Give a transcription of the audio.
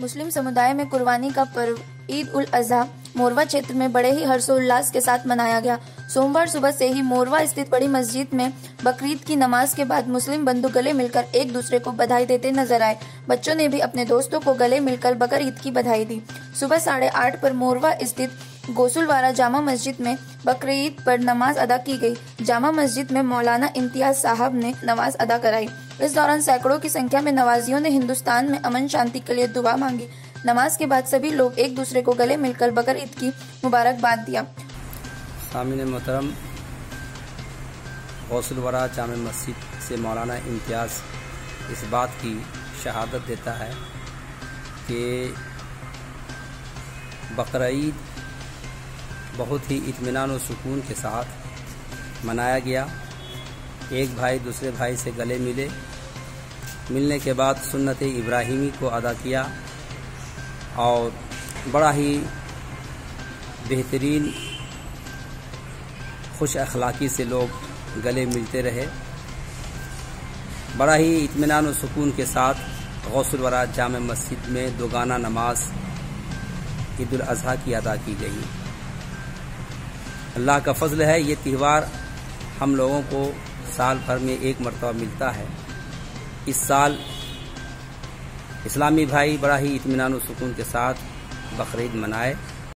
مسلم سمدائے میں قربانی کا پرو عید الاضحیٰ موروا چھیتر میں بڑے ہی ہرش الاس کے ساتھ منایا گیا۔ سوموار صبح سے ہی موروا استھت بڑی مسجد میں بقرعید کی نماز کے بعد مسلم بندو گلے مل کر ایک دوسرے کو بدھائی دیتے نظر آئے۔ بچوں نے بھی اپنے دوستوں کو گلے مل کر بقر عید کی بدھائی دی۔ صبح ساڑھے آٹھ پر موروا استھت گوسلوارہ جامع مسجد میں بقرعید پر نماز ادا کی گئی۔ جامع مسجد میں مولانا امتیاز صاحب نے نماز ادا کرائی۔ اس دوران سینکڑوں کی سنکھیا میں نوازیوں نے ہندوستان میں امن شانتی کے لیے دعا مانگی۔ نماز کے بعد سبھی لوگ ایک دوسرے کو گلے مل کر بقر عید کی مبارکباد دیا۔ سامعین محترم غوث الورا جامع مسجد سے مولانا امتیاز اس بات کی شہادت دیتا ہے کہ بقرعید بہت ہی اطمینان و سکون کے ساتھ منایا گیا۔ ایک بھائی دوسرے بھائی سے گلے ملے۔ ملنے کے بعد سنت ابراہیمی کو ادا کیا اور بڑا ہی بہترین، خوش اخلاقی سے لوگ گلے ملتے رہے۔ بڑا ہی اطمینان و سکون کے ساتھ غوث الورا جامع مسجد میں دوگانہ نماز عید الاضحیٰ کی ادا کی گئی۔ اللہ کا فضل ہے، یہ تہوار ہم لوگوں کو سال بھر میں ایک مرتبہ ملتا ہے۔ اس سال اسلامی بھائی بڑا ہی اطمینان و سکون کے ساتھ بقرعید منائے۔